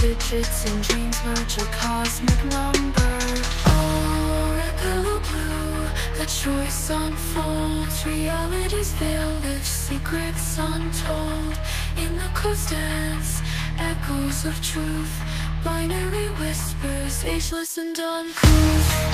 digits in dreams merge a cosmic number. Orichalcum blue, the choice unfolds. Reality's veiled if secrets untold. In the coast dance, echoes of truth. Binary whispers, ageless and uncouth.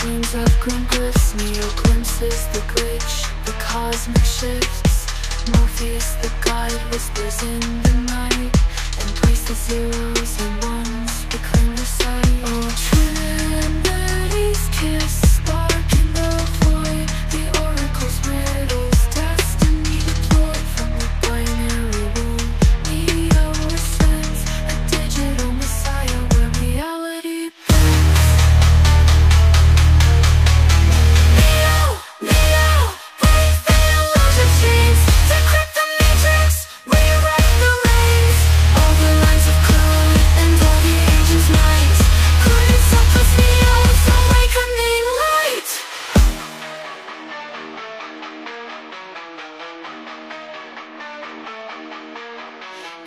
Streams of grim glyphs, Neo glimpses the glitch, the cosmic shifts. Morpheus, the guide, whispers in the night, and place the zeros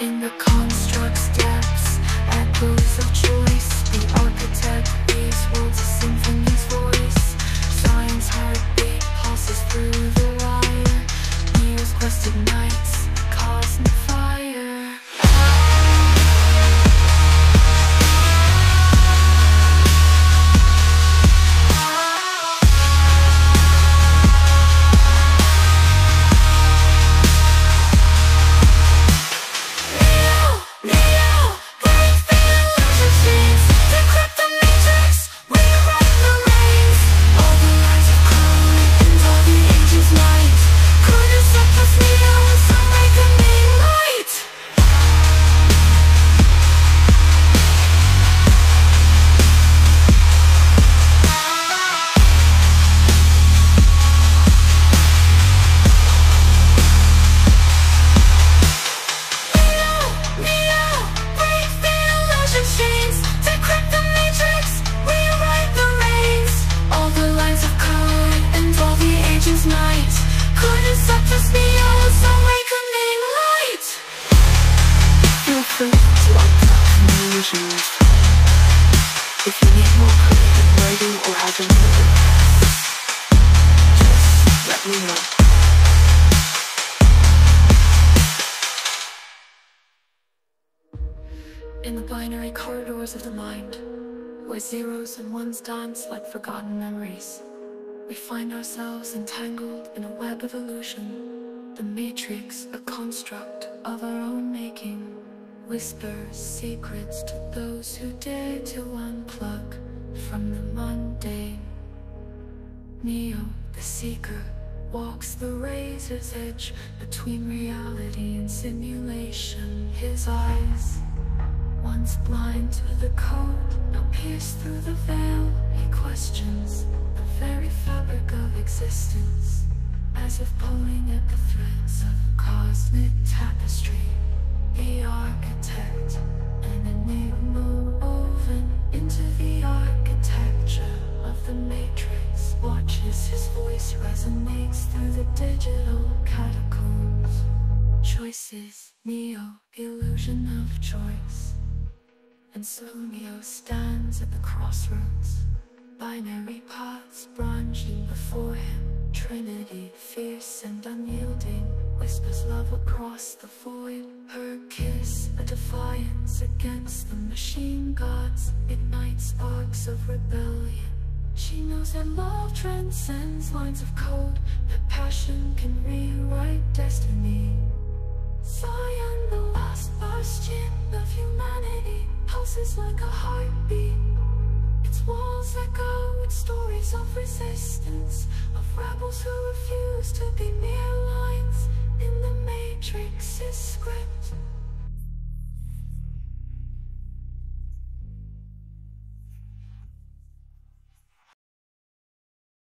In the construct's depths, echoes of choice. The architect weaves worlds In the binary corridors of the mind, where zeros and ones dance like forgotten memories, we find ourselves entangled in a web of illusion. The matrix, a construct of our own making, whispers secrets to those who dare to unplug from the mundane. Neo, the seeker, walks the razor's edge between reality and simulation. His eyes, once blind to the code, now pierced through the veil. He questions the very fabric of existence, as if pulling at the threads of cosmic tapestry. Resonates through the digital catacombs. Choices, Neo, illusion of choice. And so Neo stands at the crossroads. Binary paths branching before him. Trinity, fierce and unyielding, whispers love across the void. Her kiss, a defiance against the machine gods, ignites sparks of rebellion. She knows that love transcends lines of code That passion can rewrite destiny. Zion, the last bastion of humanity Pulses like a heartbeat. Its walls echo with stories of resistance Of rebels who refuse to be mere lines In the matrix.